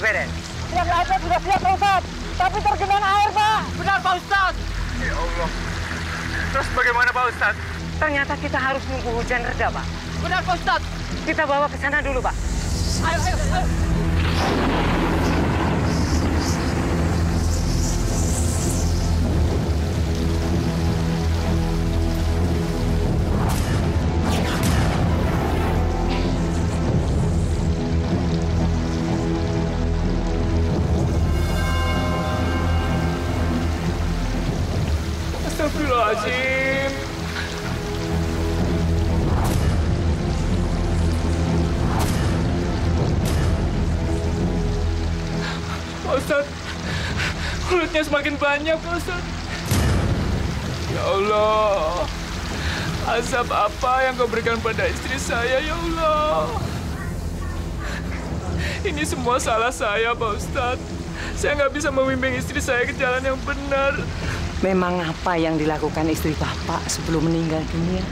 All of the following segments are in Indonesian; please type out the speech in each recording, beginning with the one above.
beres? Yang ada sudah siap Pak Ustadz, tapi tergenang air Pak. Benar Pak Ustadz. Ya Allah. Terus bagaimana Pak Ustadz? Ternyata kita harus nunggu hujan reda Pak. Benar Pak Ustadz. Kita bawa ke sana dulu Pak. Ayo, ayo, ayo. Banyak, Pak Ustadz. Ya Allah, azab apa yang kau berikan pada istri saya, ya Allah. Ini semua salah saya, Pak Ustadz. Saya nggak bisa membimbing istri saya ke jalan yang benar. Memang apa yang dilakukan istri Bapak sebelum meninggal dunia?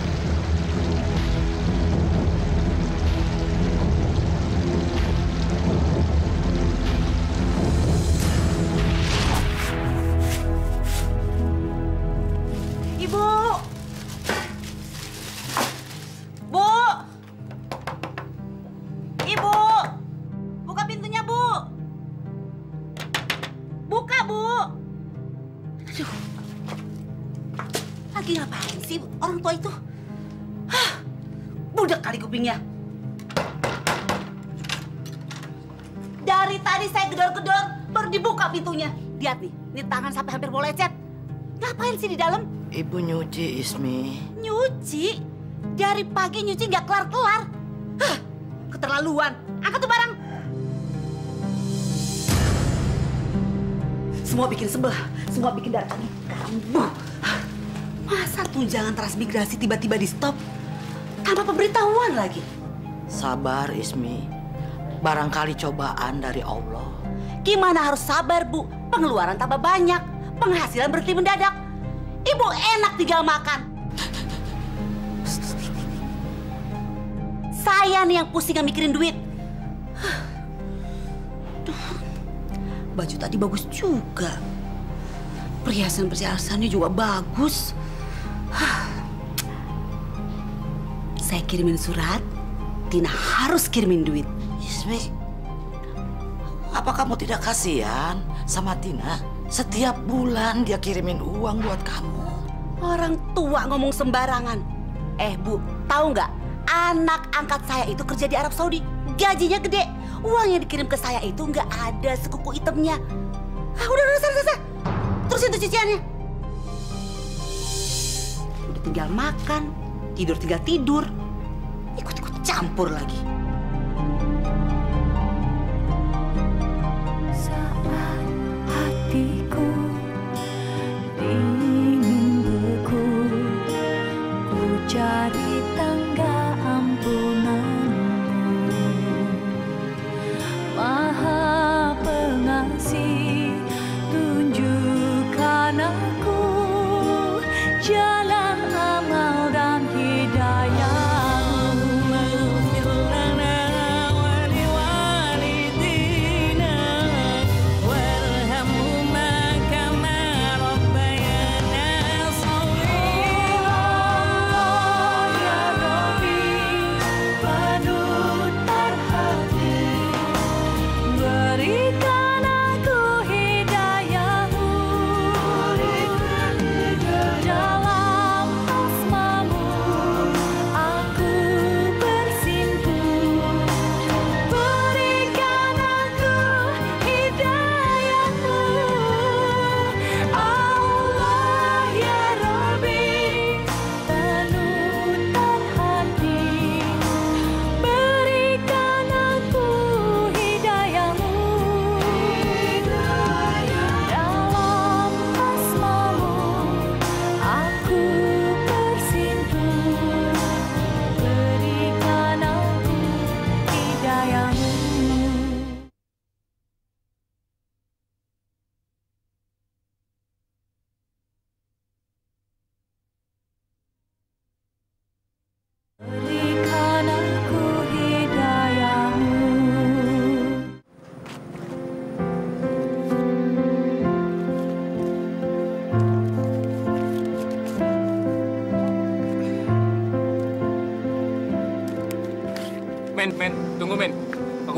Transmigrasi tiba-tiba di stop? Tanpa pemberitahuan lagi. Sabar, Ismi. Barangkali cobaan dari Allah. Gimana harus sabar, Bu? Pengeluaran tambah banyak, penghasilan berhenti mendadak. Ibu enak tinggal makan. Saya nih yang pusing yang mikirin duit. Baju tadi bagus juga. Perhiasan-perhiasannya juga bagus. Saya kirimin surat, Tina harus kirimin duit. Ismi, apa kamu tidak kasihan sama Tina? Setiap bulan dia kirimin uang buat kamu. Orang tua ngomong sembarangan. Eh bu, tahu nggak? Anak angkat saya itu kerja di Arab Saudi. Gajinya gede. Uang yang dikirim ke saya itu nggak ada sekuku hitamnya. Ah, udah, udah, selesai, selesai. Terusin tuh cuciannya. Udah tinggal makan, tidur tinggal tidur. Campur lagi.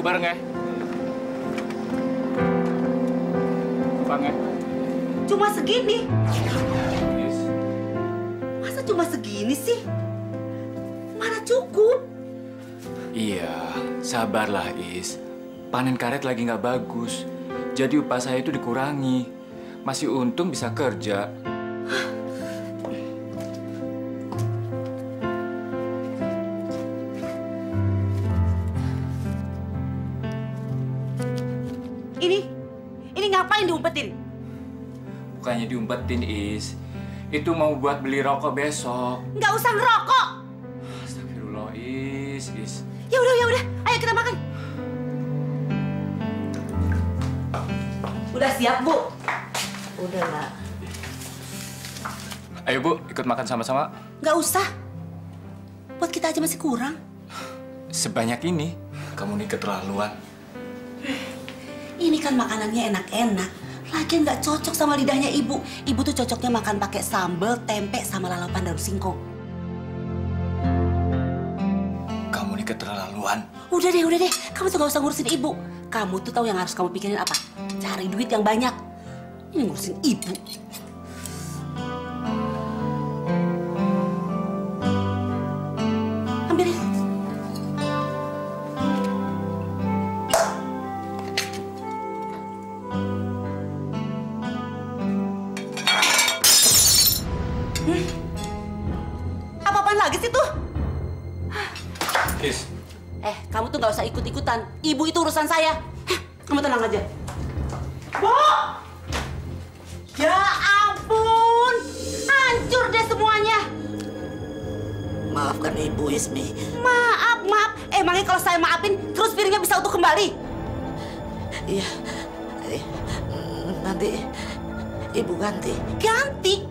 Bareng ya. Bang ya. Cuma segini. Is. Masa cuma segini sih? Mana cukup? Iya, sabarlah Is. Panen karet lagi nggak bagus. Jadi upah saya itu dikurangi. Masih untung bisa kerja. Diumpetin Is. Itu mau buat beli rokok besok. Nggak usah ngerokok. Astagfirullah Is, Is. Ya udah, ya udah. Ayo kita makan. Udah siap, Bu? Udah nak. Ayo Bu, ikut makan sama-sama. Nggak usah. Buat kita aja masih kurang. Sebanyak ini, kamu nih keterlaluan. Ini kan makanannya enak-enak. Lagian nggak cocok sama lidahnya ibu. Ibu tuh cocoknya makan pakai sambal, tempe, sama lalapan daun singkong. Kamu nih keterlaluan. Udah deh, udah deh. Kamu tuh gak usah ngurusin ibu. Kamu tuh tahu yang harus kamu pikirin apa? Cari duit yang banyak. Ini ngurusin ibu. Urusan saya. Hah, kamu tenang aja. Bu! Ya ampun! Hancur deh semuanya. Maafkan ibu Ismi. Maaf, maaf. Emangnya kalau saya maafin, terus piringnya bisa utuh kembali? Iya. Eh, Nanti ibu ganti. Ganti?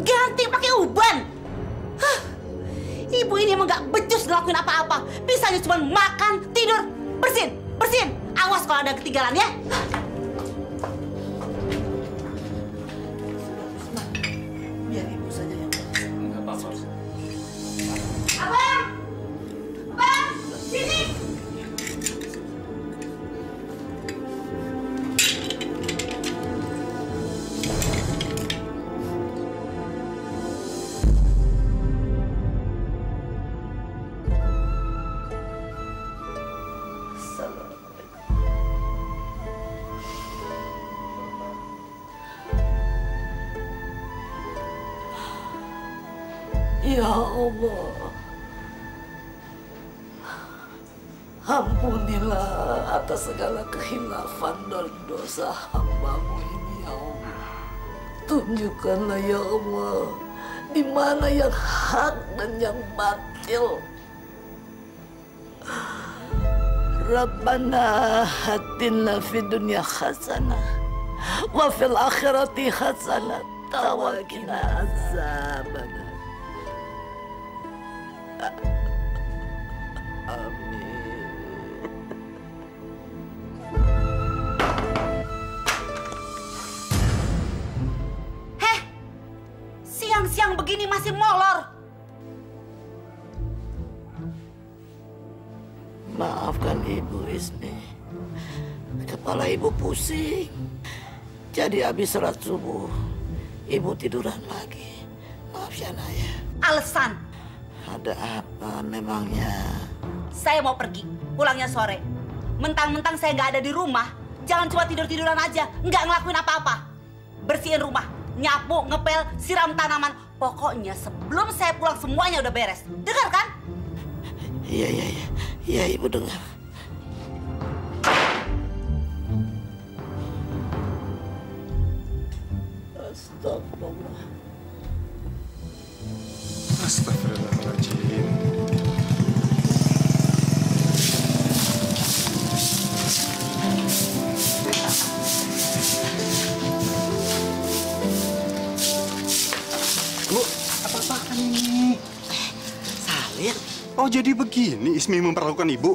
Ganti pakai uban? Hah, Ibu ini emang nggak becus ngelakuin apa-apa. Bisanya cuma makan, tidur, bersin, bersin. Kalau ada ketinggalan ya. Tunjukkanlah ya Allah di mana yang hak dan yang batil. Rabbana hatina fid dunya hasanah wa fil akhirati hasanah wa siang-siang begini masih molor. Maafkan ibu Ismi. Kepala ibu pusing. Jadi habis sholat subuh, ibu tiduran lagi. Maaf ya Naya. Alasan, Ada apa memangnya? saya mau pergi. Pulangnya sore. Mentang-mentang saya nggak ada di rumah, jangan cuma tidur-tiduran aja, nggak ngelakuin apa-apa. Bersihin rumah, nyapu, ngepel, siram tanaman. Pokoknya sebelum saya pulang semuanya udah beres. Dengar kan? Iya, iya, iya. Iya, ibu dengar. Astagfirullah. Astagfirullahaladzim. Salir, Oh jadi begini Ismi memperlakukan ibu?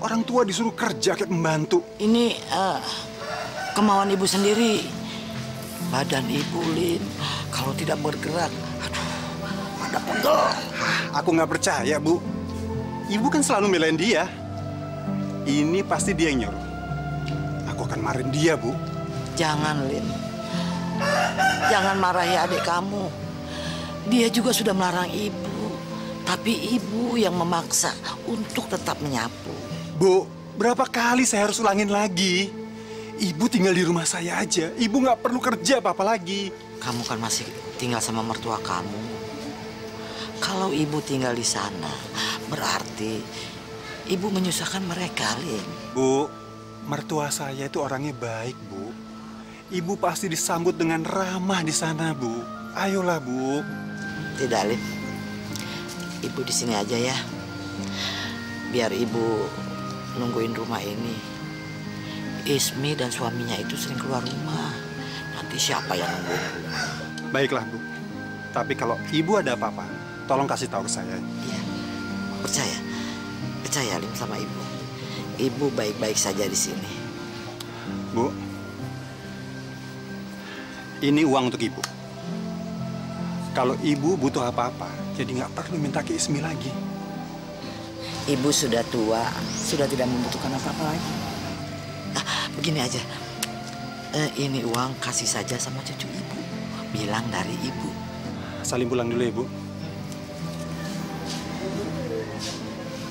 Orang tua disuruh kerja kayak pembantu. ini eh, kemauan ibu sendiri. Badan ibu, Lin, kalau tidak bergerak, aduh, pada pegel. Aku nggak percaya, Bu. Ibu kan selalu belain dia. Ini pasti dia yang nyuruh. Aku akan marahin dia, Bu. Jangan, Lin. Jangan marahi adik kamu. Dia juga sudah melarang ibu. Tapi ibu yang memaksa untuk tetap menyapu. Bu, berapa kali saya harus ulangin lagi? Ibu tinggal di rumah saya aja. Ibu nggak perlu kerja apa-apa lagi. Kamu kan masih tinggal sama mertua kamu. Kalau ibu tinggal di sana, berarti ibu menyusahkan mereka, Lin. Bu, mertua saya itu orangnya baik, Bu. Ibu pasti disambut dengan ramah di sana, Bu. Ayolah, Bu. Tidak, Lin. Ibu di sini aja ya. Biar ibu nungguin rumah ini. Ismi dan suaminya itu sering keluar rumah. Nanti siapa yang rumah? Baiklah, Bu. Tapi kalau Ibu ada apa-apa, tolong kasih tahu ke saya. Iya. Percaya. Percaya, Lim, sama ibu. Ibu baik-baik saja di sini. Bu, ini uang untuk Ibu. Kalau Ibu butuh apa-apa, jadi nggak perlu minta ke Ismi lagi. Ibu sudah tua, sudah tidak membutuhkan apa-apa lagi. Ah, begini aja. Eh, ini uang kasih saja sama cucu ibu. Bilang dari ibu. Salim pulang dulu ya, Bu.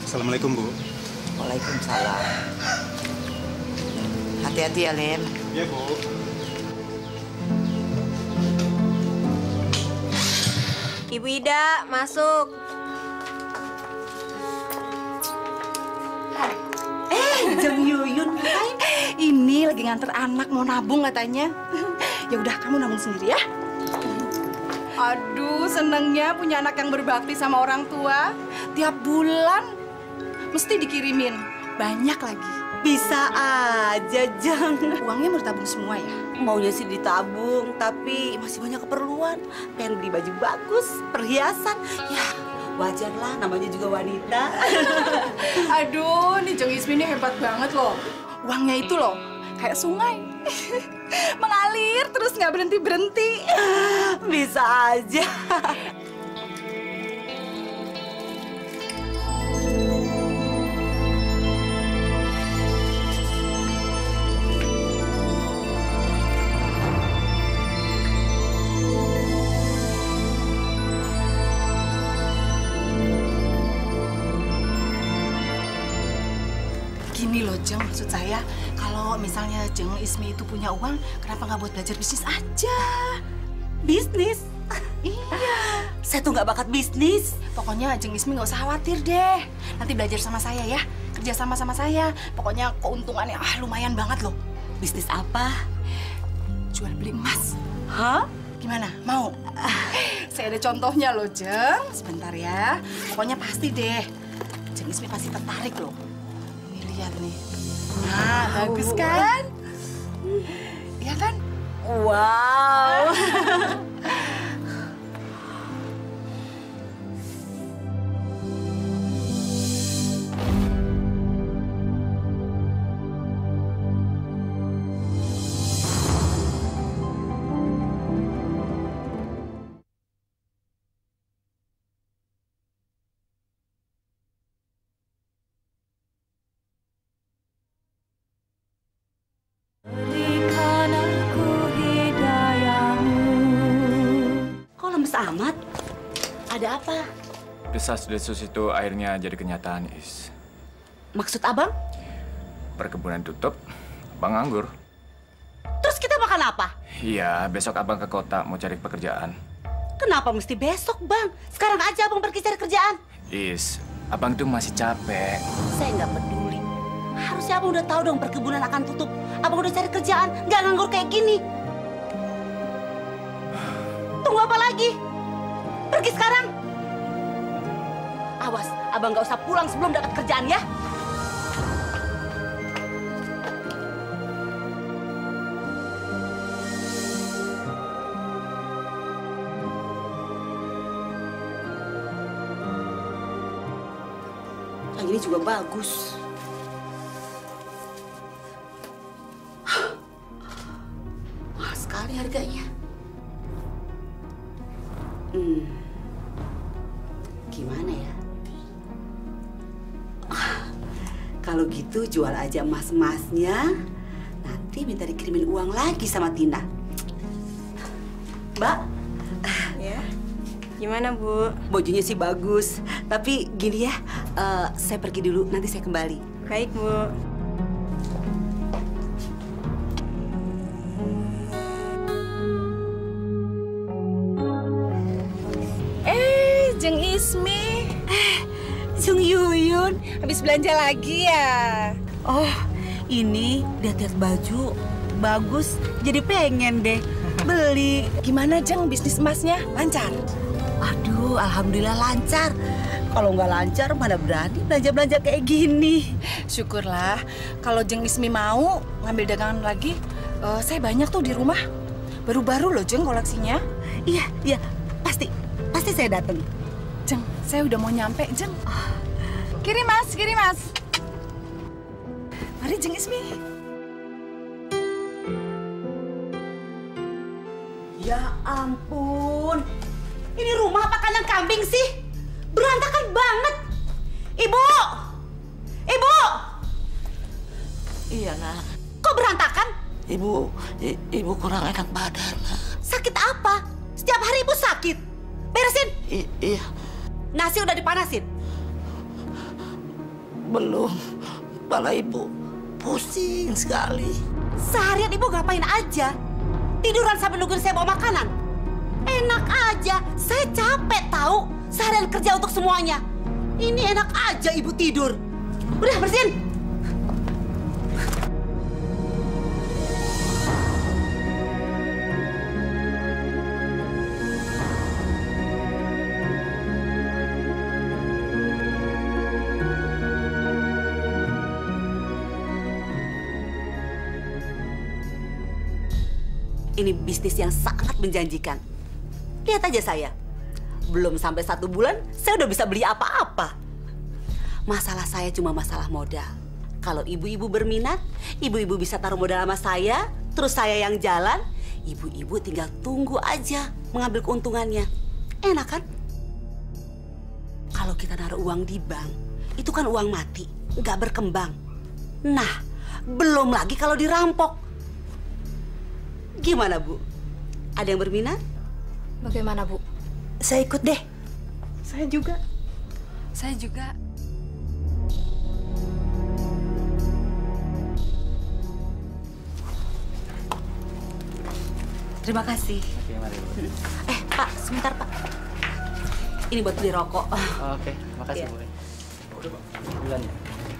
Assalamualaikum, Bu. Waalaikumsalam. Hati-hati ya, Lim. Iya, Bu. Ibu Ida, masuk. Jeng Yuyun ngapain? Ini lagi nganter anak mau nabung katanya. Ya udah kamu nabung sendiri ya. Aduh, senengnya punya anak yang berbakti sama orang tua. Tiap bulan mesti dikirimin banyak lagi. Bisa aja, Jang. Uangnya mau ditabung semua ya? Maunya sih ditabung, tapi masih banyak keperluan. Pengen beli baju bagus, perhiasan. Ya, wajar lah, namanya juga wanita. Aduh, nih Jeng Ismi ini hebat banget loh. Uangnya itu loh, kayak sungai. Mengalir terus nggak berhenti-berhenti. Bisa aja. Gini loh Jeng, maksud saya kalau misalnya Jeng Ismi itu punya uang, kenapa nggak buat belajar bisnis aja? Bisnis? Iya. Saya tuh nggak bakat bisnis. Pokoknya Jeng Ismi nggak usah khawatir deh. Nanti belajar sama saya ya, kerja sama sama saya. Pokoknya keuntungannya ah lumayan banget loh. Bisnis apa? Jual beli emas. Hah? Gimana? Mau? Saya ada contohnya loh, Jeng. Sebentar ya. Pokoknya pasti deh. Jeng Ismi pasti tertarik loh. Lihat nih. Nah, bagus kan? Iya kan? Wow. Ada apa? Desas-desus itu akhirnya jadi kenyataan, Is. Maksud abang? Perkebunan tutup, Bang nganggur. Terus kita makan apa? Iya, besok abang ke kota mau cari pekerjaan. Kenapa mesti besok, Bang? Sekarang aja abang pergi cari kerjaan. Is, abang tuh masih capek. Saya nggak peduli. Harusnya abang udah tahu dong perkebunan akan tutup. Abang udah cari kerjaan, nggak nganggur kayak gini. Tunggu apa lagi? Pergi sekarang. Awas, abang nggak usah pulang sebelum dapat kerjaan ya. Yang ini juga bagus. Gimana ya? Kalau gitu jual aja emas-emasnya. Nanti minta dikirimin uang lagi sama Tina. Mbak, Ya. Gimana, Bu? bajunya sih bagus. Tapi gini ya, eh, saya pergi dulu, nanti saya kembali. Baik, Bu. Habis belanja lagi ya? oh ini lihat-lihat baju bagus, jadi pengen deh beli. Gimana, Jeng, bisnis emasnya? Lancar? Aduh, alhamdulillah lancar. Kalau nggak lancar, mana berani belanja-belanja kayak gini. Syukurlah. Kalau Jeng Ismi mau ngambil dagangan lagi, eh, saya banyak tuh di rumah. Baru-baru loh, Jeng, koleksinya. Iya, iya, pasti, pasti saya datang. Jeng, saya udah mau nyampe, Jeng. Kiri, Mas, kiri, Mas. Mari, Jeng Ismi. Ya ampun, ini rumah apa kandang kambing sih? Berantakan banget. Ibu, ibu, Iya nak, kok berantakan? ibu, i- ibu kurang enak badan nak. Sakit apa? Setiap hari ibu sakit. Beresin. I- iya, Nasi udah dipanasin. Belum. Kepala ibu pusing sekali. Seharian ibu ngapain aja? Tiduran sambil nungguin saya bawa makanan? Enak aja, saya capek tahu. Seharian kerja untuk semuanya. Ini enak aja ibu tidur. Udah bersihin. Ini bisnis yang sangat menjanjikan. Lihat aja saya. Belum sampai satu bulan, saya udah bisa beli apa-apa. Masalah saya cuma masalah modal. Kalau ibu-ibu berminat, ibu-ibu bisa taruh modal sama saya, terus saya yang jalan, ibu-ibu tinggal tunggu aja mengambil keuntungannya. Enak kan? Kalau kita naruh uang di bank, itu kan uang mati, nggak berkembang. Nah, belum lagi kalau dirampok. Gimana, Bu? Ada yang berminat? Bagaimana, Bu? Saya ikut deh. Saya juga. Saya juga. Terima kasih. Eh, Pak, sebentar, Pak. Ini buat beli rokok. Oke, makasih Iya. Bu. Bulan ya.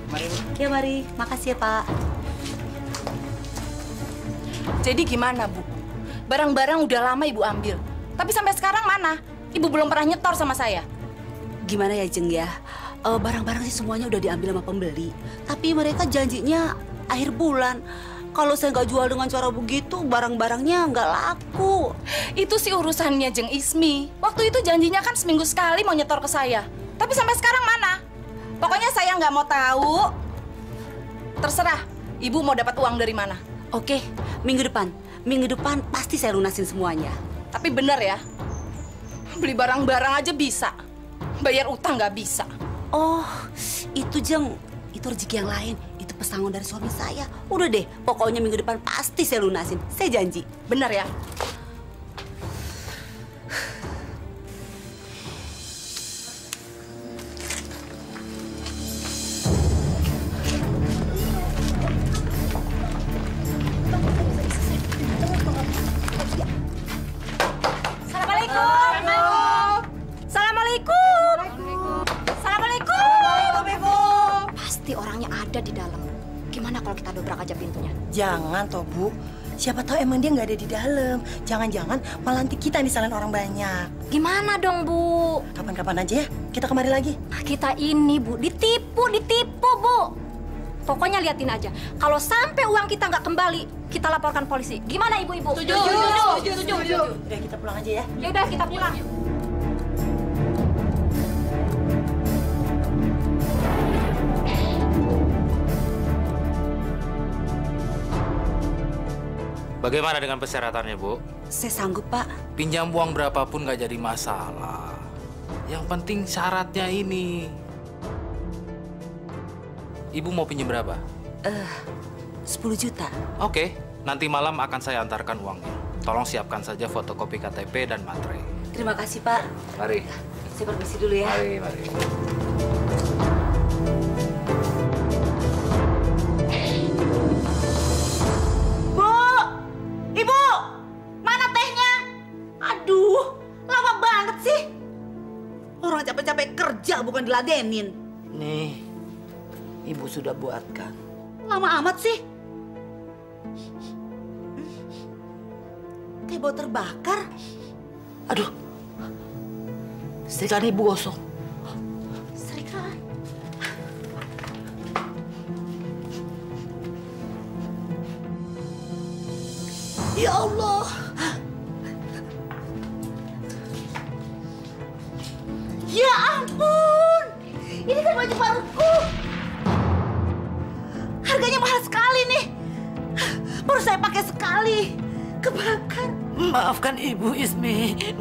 Mari Bu. Ya, mari. Makasih ya, Pak. Jadi gimana, Bu? Barang-barang udah lama Ibu ambil. Tapi sampai sekarang mana? Ibu belum pernah nyetor sama saya. Gimana ya, Jeng ya? Eh, Barang-barang sih semuanya udah diambil sama pembeli. Tapi mereka janjinya akhir bulan. Kalau saya nggak jual dengan cara begitu, barang-barangnya nggak laku. Itu sih urusannya Jeng Ismi. Waktu itu janjinya kan seminggu sekali mau nyetor ke saya. Tapi sampai sekarang mana? Pokoknya saya nggak mau tahu. Terserah, Ibu mau dapat uang dari mana. Oke, minggu depan. Minggu depan pasti saya lunasin semuanya. Tapi bener ya, beli barang-barang aja bisa. Bayar utang nggak bisa. Oh, itu Jeng, itu rezeki yang lain. Itu pesangon dari suami saya. Udah deh, pokoknya minggu depan pasti saya lunasin. Saya janji. Bener ya? Siapa tahu emang dia nggak ada di dalam. Jangan-jangan malah nanti kita yang disalahin orang banyak. Gimana dong, Bu? Kapan-kapan aja ya, kita kemari lagi. Kita ini, Bu, ditipu, ditipu, Bu. Pokoknya liatin aja. Kalau sampai uang kita nggak kembali, kita laporkan polisi. Gimana, Ibu-ibu? Setuju. Setuju. Setuju. Udah kita pulang aja ya. Ya udah, kita pulang. Bagaimana dengan persyaratannya, Bu? Saya sanggup, Pak. Pinjam uang berapapun nggak jadi masalah. Yang penting syaratnya ini. Ibu mau pinjam berapa? Eh, 10 juta. Oke, nanti malam akan saya antarkan uangnya. Tolong siapkan saja fotokopi KTP dan materai. Terima kasih, Pak. Mari. Saya permisi dulu ya. Mari, mari. Diladenin. Nih, ibu sudah buatkan. Lama amat sih. Kayak bau terbakar. Aduh, setrikaan ibu gosong. Ya Allah,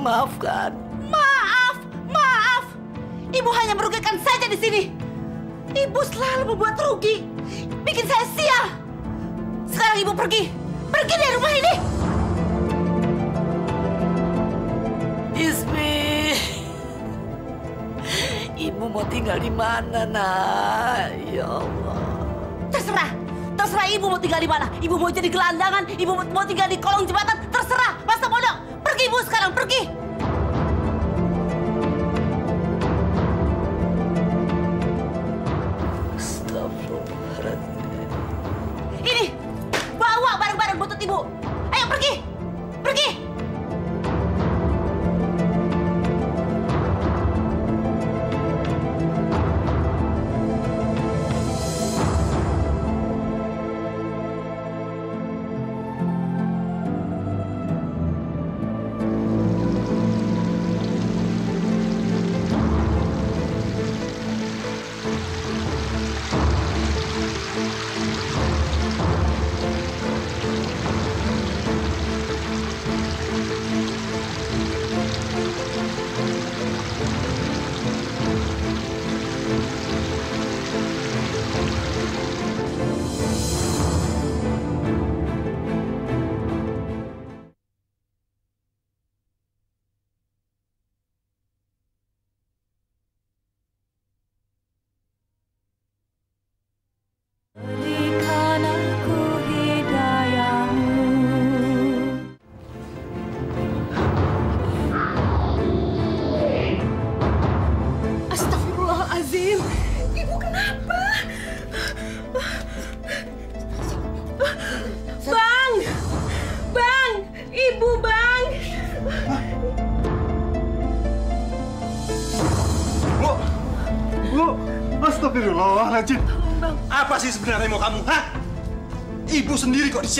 Ismi, maafkan. Maaf, maaf. Ibu hanya merugikan saja di sini. Ibu selalu membuat rugi. Bikin saya sial. Sekarang ibu pergi. Pergi dari rumah ini. Ismi, ibu mau tinggal di mana, nak? Ya Allah. Terserah. Terserah ibu mau tinggal di mana. Ibu mau jadi gelandangan. Ibu mau tinggal di kolong jembatan. Terserah. Masa bodoh. Pergi ibu sekarang. Pergi.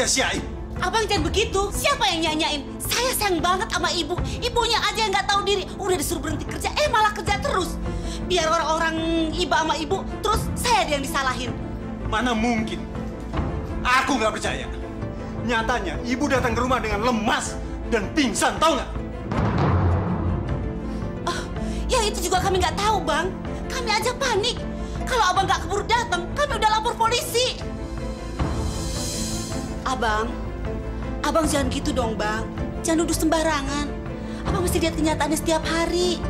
Disia-siain? Abang jangan begitu. Siapa yang nyanyain? Saya sayang banget sama ibu. Ibunya aja yang nggak tahu diri. Udah disuruh berhenti kerja, eh malah kerja terus. Biar orang-orang iba sama ibu, terus saya yang disalahin. Mana mungkin? Aku nggak percaya. Nyatanya, ibu datang ke rumah dengan lemas dan pingsan, tahu nggak? Ya itu juga kami nggak tahu, Bang. Kami aja panik. Kalau abang nggak keburu datang, kami udah lapor polisi. Abang, abang jangan gitu dong, Bang. Jangan nuduh sembarangan. Abang mesti lihat kenyataannya setiap hari.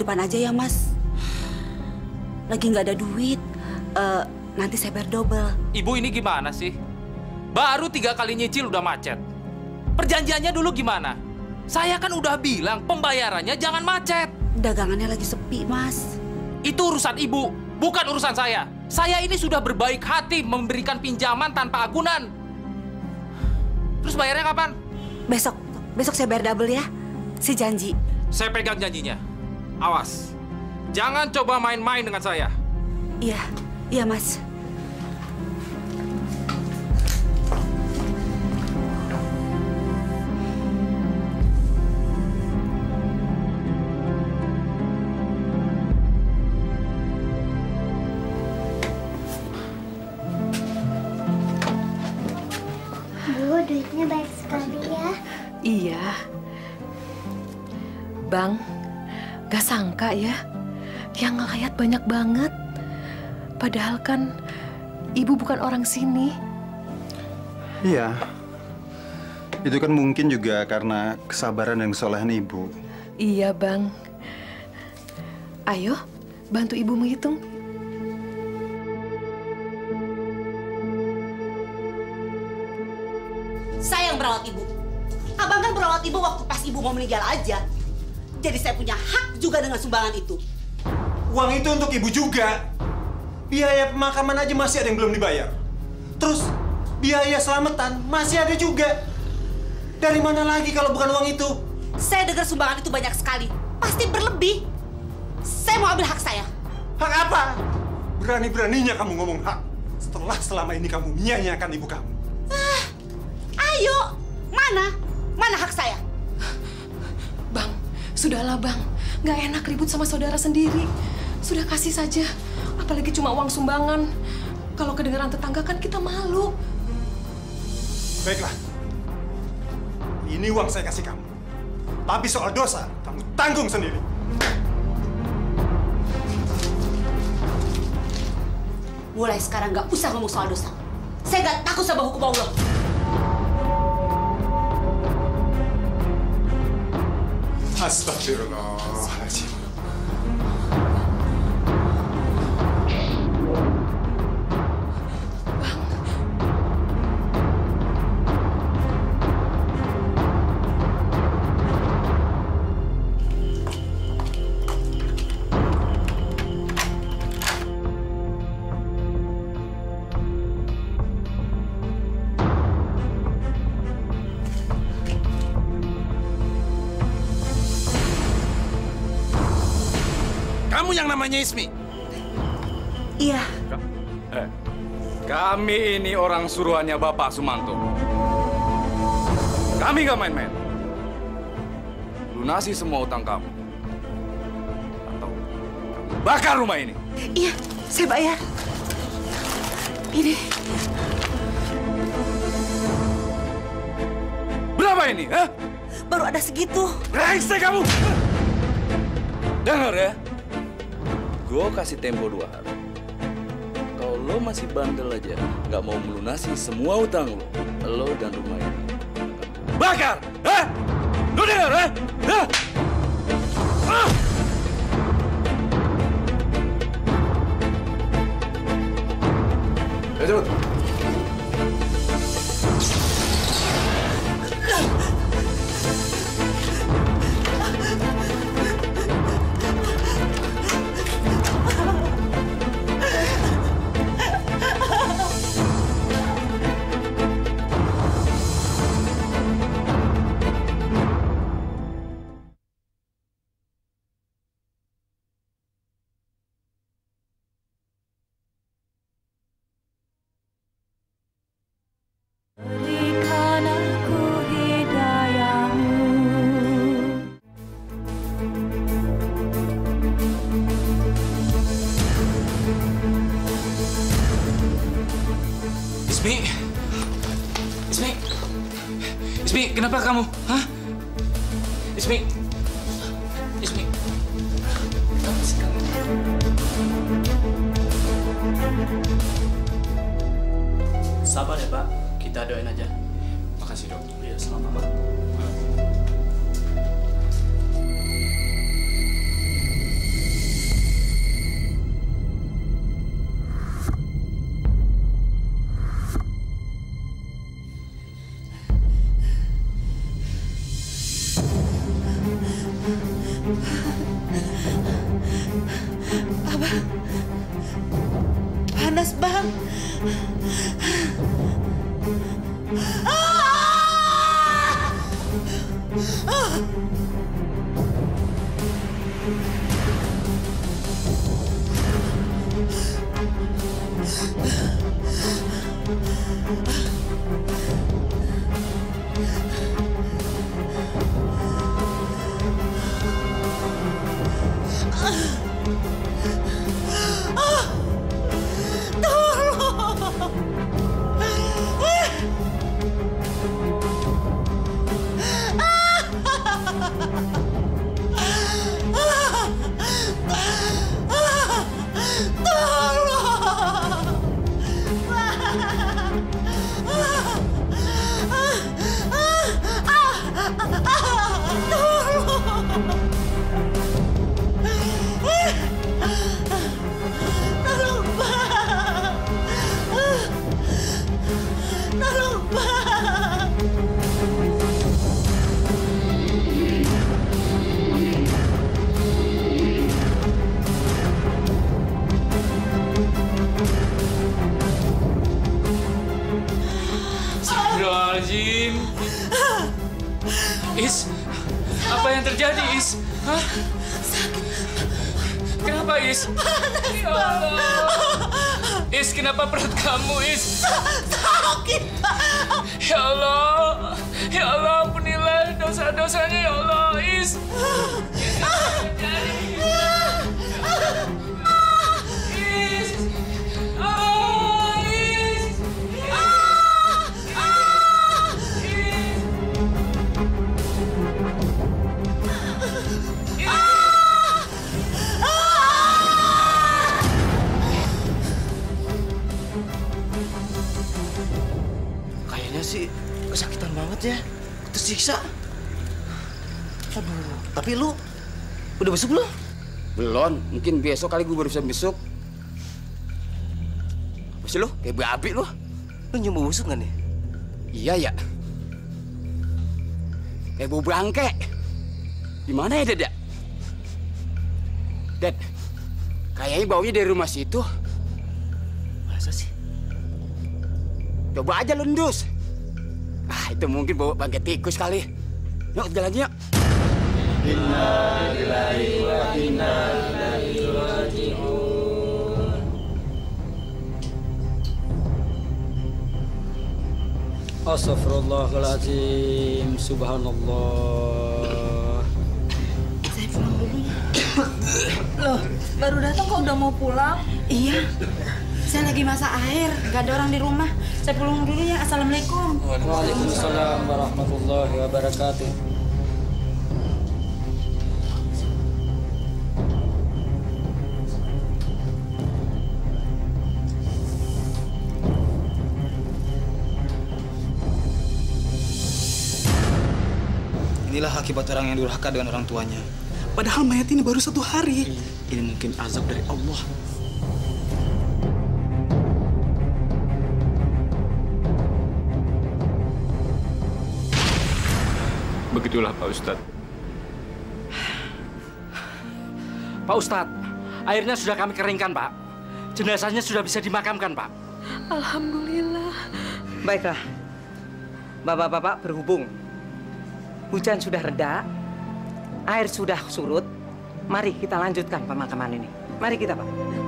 Depan aja ya, Mas. Lagi nggak ada duit. Eh, nanti saya bayar double. Ibu ini gimana sih? Baru tiga kali nyicil udah macet. Perjanjiannya dulu gimana? Saya kan udah bilang pembayarannya jangan macet. Dagangannya lagi sepi, Mas. Itu urusan ibu, bukan urusan saya. Saya ini sudah berbaik hati memberikan pinjaman tanpa agunan. Terus bayarnya kapan? Besok, besok saya bayar double ya. Si janji. Saya pegang janjinya. Awas. Jangan coba main-main dengan saya. Iya, iya, Mas. Bu, duitnya baik sekali ya. Iya. Bang, sangka ya. Yang ngelayat banyak banget. Padahal kan ibu bukan orang sini. Iya. Itu kan mungkin juga karena kesabaran dan kesolehan ibu. Iya, Bang. Ayo, bantu ibu menghitung. Saya yang merawat ibu. Abang kan merawat ibu waktu pas ibu mau meninggal aja. Jadi saya punya hak juga dengan sumbangan itu. Uang itu untuk ibu juga. Biaya pemakaman aja masih ada yang belum dibayar. Terus biaya selamatan masih ada juga. Dari mana lagi kalau bukan uang itu? Saya dengar sumbangan itu banyak sekali. Pasti berlebih. Saya mau ambil hak saya. Hak apa? Berani-beraninya kamu ngomong hak. Setelah selama ini kamu menyanyiakan ibu kamu. Ah, ayo, mana? Mana hak saya? Sudahlah bang. Nggak enak ribut sama saudara sendiri. Sudah kasih saja. Apalagi cuma uang sumbangan. Kalau kedengaran tetangga kan kita malu. Baiklah. Ini uang saya kasih kamu. Tapi soal dosa, kamu tanggung sendiri. Mulai sekarang nggak usah ngomong soal dosa. Saya nggak takut sama hukum Allah. パスタしるな yang namanya Ismi? Iya. Eh, kami ini orang suruhannya Bapak Sumanto. Kami gak main-main. Lunasi semua utang kamu. Atau kamu bakar rumah ini. Iya, saya bayar. Ini. Berapa ini? Hah? Baru ada segitu. Brengsek kamu! Dengar ya. Gue kasih tempo dua hari. Kalau lo masih bandel aja, nggak mau melunasi semua utang lo, lo dan rumah ini. Bakar! Hah? Lo dengar, ha? Hah? Is, kenapa perut kamu, Is? Sakit, Ya Allah. Ya Allah, ampunilah dosa-dosanya, ya Allah, Is. Ya. Tersiksa. Aduh, tapi lu udah besok belum? Belum, mungkin besok kali gue baru bisa besok. Masih lu, kayak babi lu. Lu nyoba busuk nggak nih? Iya ya. Kayak bau bangke. Di mana ya, Ded? ya? Ded, kayaknya baunya dari rumah situ. Masa sih? Coba aja lu ndus. Itu mungkin bau bangke tikus kali. Yuk, jalan yuk. Astagfirullahaladzim, subhanallah. Saya pulang dulu ya. Loh, baru datang kok udah mau pulang? Iya. Saya lagi masak air, gak ada orang di rumah. Saya pulang dulu ya. Assalamualaikum. Waalaikumsalam warahmatullahi wabarakatuh. Inilah akibat orang yang durhaka dengan orang tuanya. Padahal mayat ini baru satu hari. Ini mungkin azab dari Allah. Begitulah Pak Ustadz. Pak Ustadz, airnya sudah kami keringkan, Pak. Jenazahnya sudah bisa dimakamkan, Pak. Alhamdulillah. Baiklah. Bapak-bapak berhubung. Hujan sudah reda, air sudah surut. Mari kita lanjutkan pemakaman ini. Mari kita, Pak.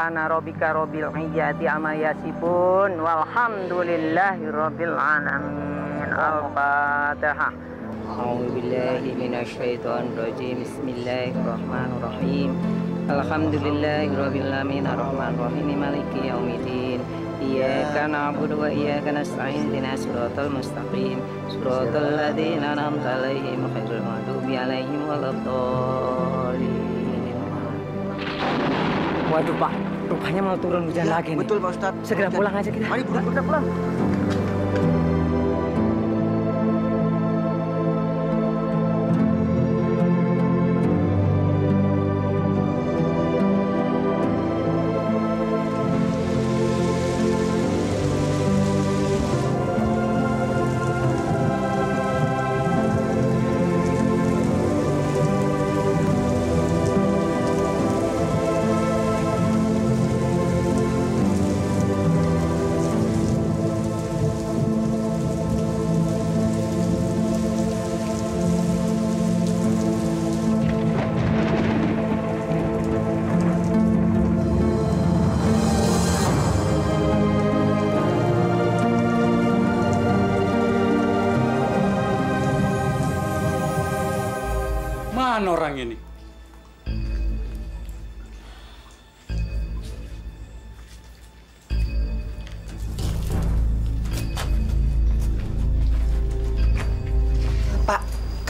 Subhana rabbika rabbil izzati amma yasifun walhamdulillahi rabbil alamin. Al-Fatihah. A'udzu billahi minasyaitonir rajim. Bismillahirrahmanirrahim. Alhamdulillahi rabbil alamin arrahmanir rahim maliki yaumiddin. Iyyaka na'budu wa iyyaka nasta'in ihdinas siratal mustaqim. Siratal ladzina an'amta 'alaihim ghairil maghdubi maghdubi alaihim waladdallin. Waduh Pak, rupanya mau turun hujan lagi nih. Betul Pak Ustadz. Segera pulang aja kita. Mari buru kita pulang.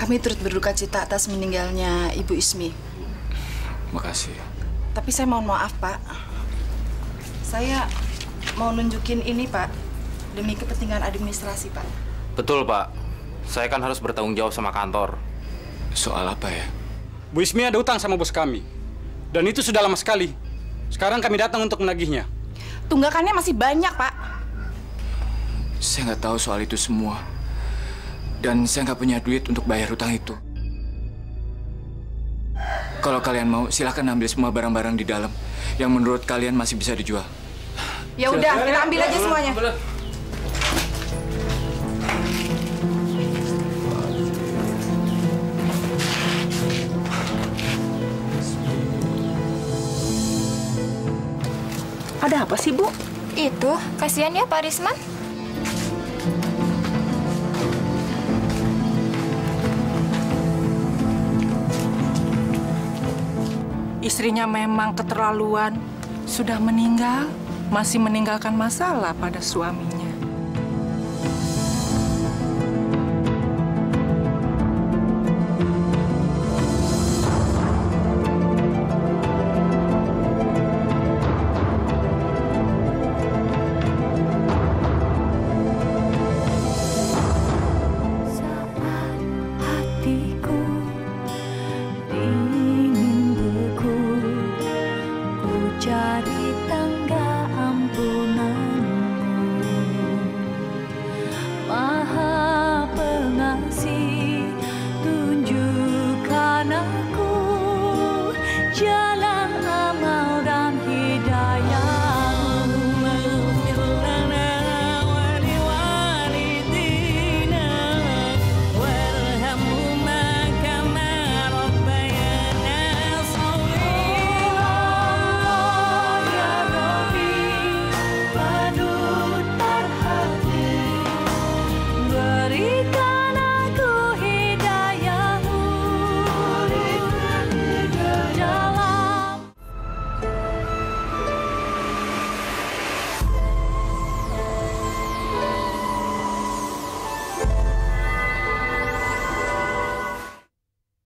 Kami turut berduka cita atas meninggalnya Ibu Ismi. Makasih. Tapi saya mohon maaf, Pak. Saya mau nunjukin ini, Pak, demi kepentingan administrasi, Pak. Betul, Pak. Saya kan harus bertanggung jawab sama kantor. Soal apa ya? Bu Ismi ada utang sama bos kami. Dan itu sudah lama sekali. Sekarang kami datang untuk menagihnya. Tunggakannya masih banyak, Pak. Saya nggak tahu soal itu semua. Dan saya nggak punya duit untuk bayar hutang itu. Kalau kalian mau, silakan ambil semua barang-barang di dalam yang menurut kalian masih bisa dijual. Ya udah, kita ambil aja semuanya. Ada apa sih, Bu? Itu, kasihan ya Pak Risman. Istrinya memang keterlaluan. Sudah meninggal, masih meninggalkan masalah pada suaminya.